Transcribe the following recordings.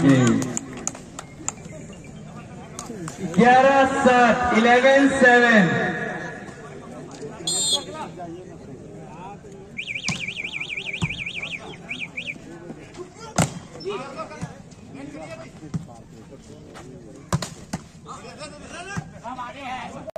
Game. ग्यारह सात eleven seven बारह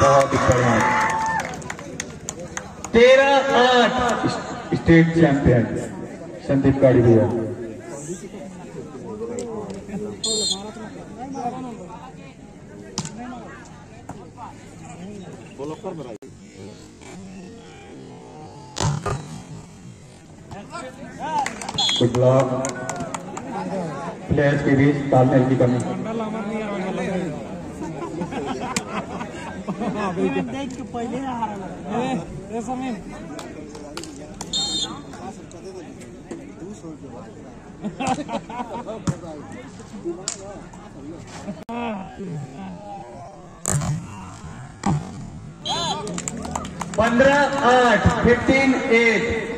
बहुत बढ़िया तेरह आठ स्टेट चैंपियन संदीप काड़ी भैया। गुड ब्लॉक प्लेयर्स के बीच तालमेल की कमी। पंद्रह आठ फिफ्टीन एट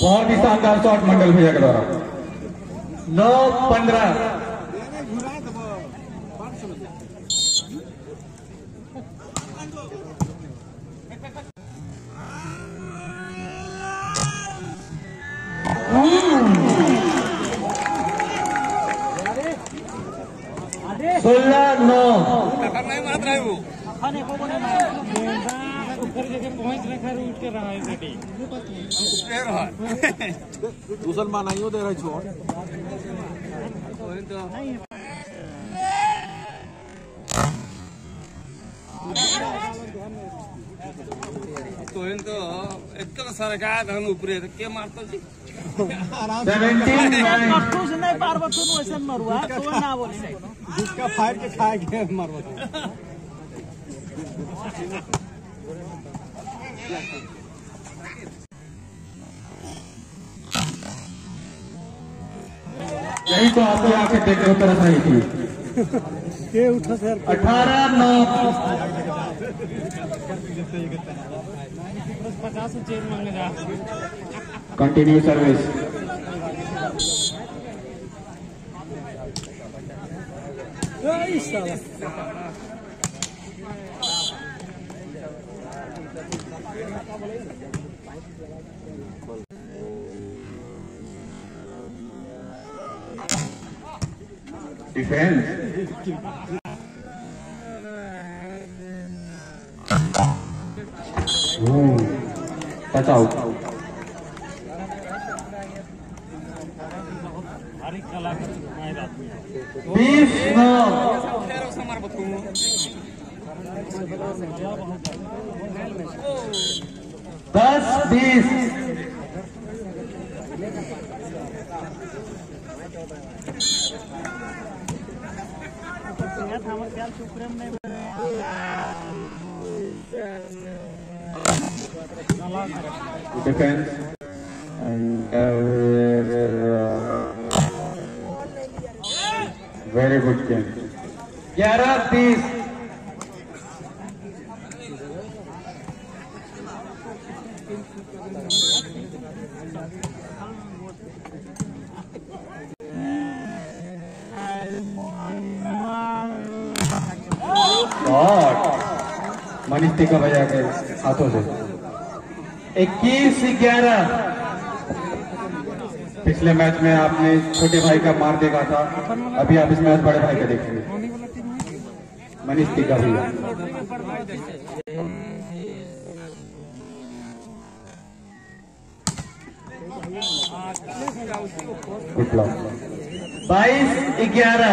बहुत ही शानदार शॉट मंडल भैया के द्वारा। नौ पंद्रह। सोलह नौ। रखा है बेटी मुसलमान आइयो दे रहे छोड़ तो इतना सारा काय धन उपरे के मारतो जी नहीं पार बच्चों को ऐसे मरुआ तो ना बोले जिसका फायर के खाए के मारवा यही तो आपको आके देख रहे तरस रही थी। के उठा सर अठारह नौ। Continue service touch आउट हर एक कला का माहिर आदमी है। बीस नौ फेर समार बतू दस बीस हमारे सुप्रीम नहीं defense and uh, very good game. ग्यारह बीस शॉट मनीष टीका भैया के हाथों से इक्कीस ग्यारह। पिछले मैच में आपने छोटे भाई का मार देखा था। अभी आप इस मैच बड़े भाई का देखेंगे। मनीष टीका भैया गुड लक बाईस ग्यारह।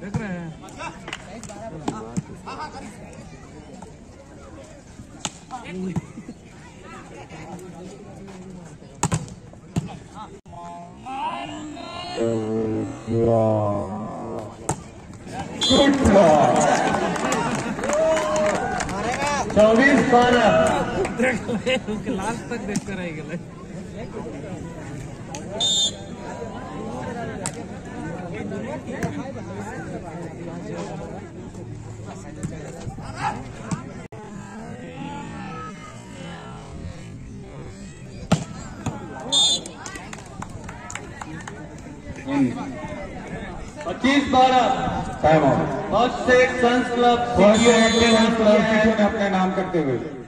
देख। रहे हैं। चौबीस बारह देख उसके लास्ट तक देखते रह गेले पच्चीस बारह। Time out first set sons club first set sons club अपने नाम करते हुए।